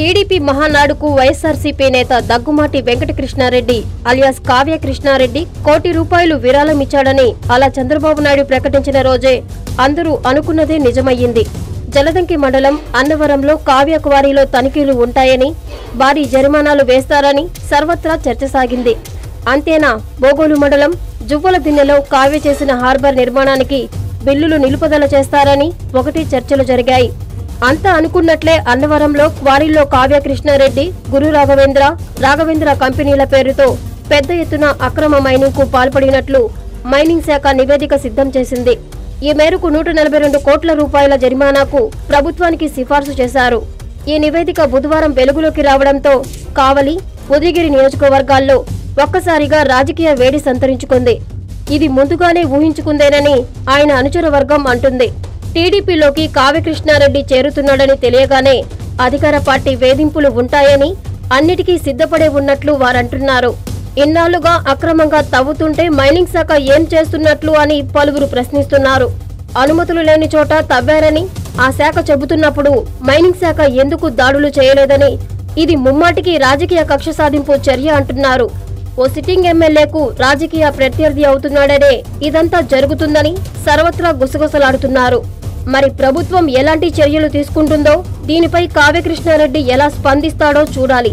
TDP మహానాడుకు YSRCP నేత Daggumati Venkatakrishnareddy alias Kavya Krishnareddy కోటి రూపాయలు విరాళం ఇచ్చాడని అలా చంద్రబాబు నాయుడు ప్రకటించిన రోజే అందరూ అనుకున్నదే నిజమయ్యింది. జలదంకి మండలం అన్నవరంలో కావ్య క్వారీలో తనిఖీలు ఉంటాయని భారీ జరిమానాలు వేస్తారని సర్వత్రా చర్చ సాగింది. అంతేనా? బోగోలు మండలం జువ్వల దిన్నెలో కావ్య చేసిన హార్బర్ నిర్మాణానికి బిల్లులు నిలుపుదల చేస్తారని ఒకటి చర్చలు జరిగాయి. అంతా అనుకున్నట్లే అన్నవరంలో క్వారీలో కావ్యకృష్ణారెడ్డి గురు రాఘవేంద్ర రాఘవేంద్ర కంపెనీల పేరుతో పెద్ద ఎత్తున అక్రమ మైనింగ్కు పాల్పడినట్లు మైనింగ్ శాఖ నివేదిక సిద్ధం చేసింది. ఈ మేరకు నూట నలభై రెండు కోట్ల రూపాయల జరిమానాకు ప్రభుత్వానికి సిఫార్సు చేశారు. ఈ నివేదిక బుధవారం వెలుగులోకి రావడంతో కావలి ఉదయగిరి నియోజకవర్గాల్లో ఒక్కసారిగా రాజకీయ వేడి సంతరించుకుంది. ఇది ముందుగానే ఊహించుకుందేనని ఆయన అనుచర వర్గం అంటుంది. టీడీపీలోకి కావ్యకృష్ణారెడ్డి చేరుతున్నాడని తెలియగానే అధికార పార్టీ వేధింపులు ఉంటాయని అన్నిటికీ సిద్ధపడే ఉన్నట్లు వారంటున్నారు. ఇన్నాళ్ళుగా అక్రమంగా తవ్వుతుంటే మైనింగ్ శాఖ ఏం చేస్తున్నట్లు అని పలువురు ప్రశ్నిస్తున్నారు. అనుమతులు లేని చోట తవ్వారని ఆ శాఖ చెబుతున్నప్పుడు మైనింగ్ శాఖ ఎందుకు దాడులు చేయలేదని ఇది ముమ్మాటికి రాజకీయ కక్ష సాధింపు చర్య అంటున్నారు. ఓ సిట్టింగ్ ఎమ్మెల్యేకు రాజకీయ ప్రత్యర్థి అవుతున్నాడనే ఇదంతా జరుగుతుందని సర్వత్రా గుసగుసలాడుతున్నారు. మరి ప్రభుత్వం ఎలాంటి చర్యలు తీసుకుంటుందో దీనిపై కావ్యకృష్ణారెడ్డి ఎలా స్పందిస్తాడో చూడాలి.